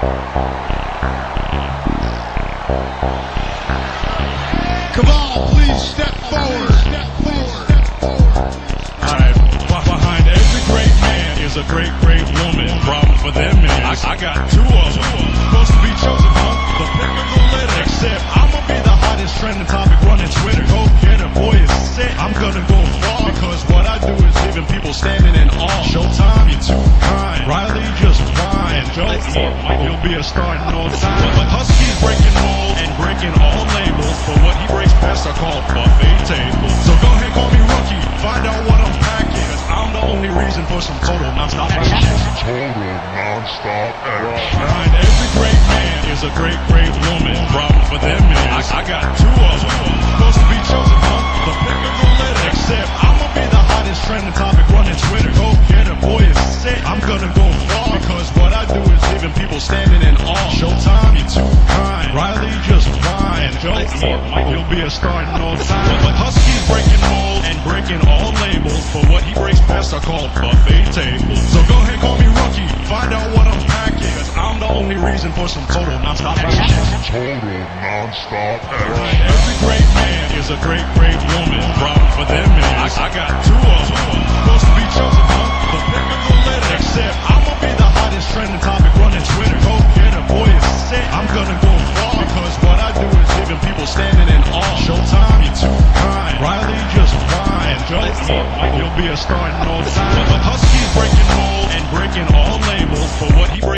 Come on, please step forward. Step forward. Alright, behind every great man is a great, great woman. Problem for them is I, I got two of them. Supposed to be chosen, huh? The pick of the litter. Except I'ma be the hottest trending topic running Twitter. Go get a boy is sick. I'm gonna go far because what I do is leaving people standing in awe. Showtime, you're too kind. Riley just whine. Joe, you'll be a star in no time. But Husky's breaking molds and breaking all labels. But what he breaks past are called buffet tables. So go ahead, call me rookie. Find out what I'm packing. Cause I'm the only reason for some total non-stop action. Total non-stop action. Behind every great man is a great, great woman. Problem for them is I, I got two I do is leaving people standing in awe. Showtime, you're too kind. Riley just fine. Joe, you'll be a star in no time. But Husky's breaking molds and breaking all labels. But what he breaks past are called buffet tables. So go ahead, call me rookie. Find out what I'm packing. Cause I'm the only reason for some total non-stop action. Total non-stop action. Every great man is a great, great woman. You'll be a star in no time. But Husky's breaking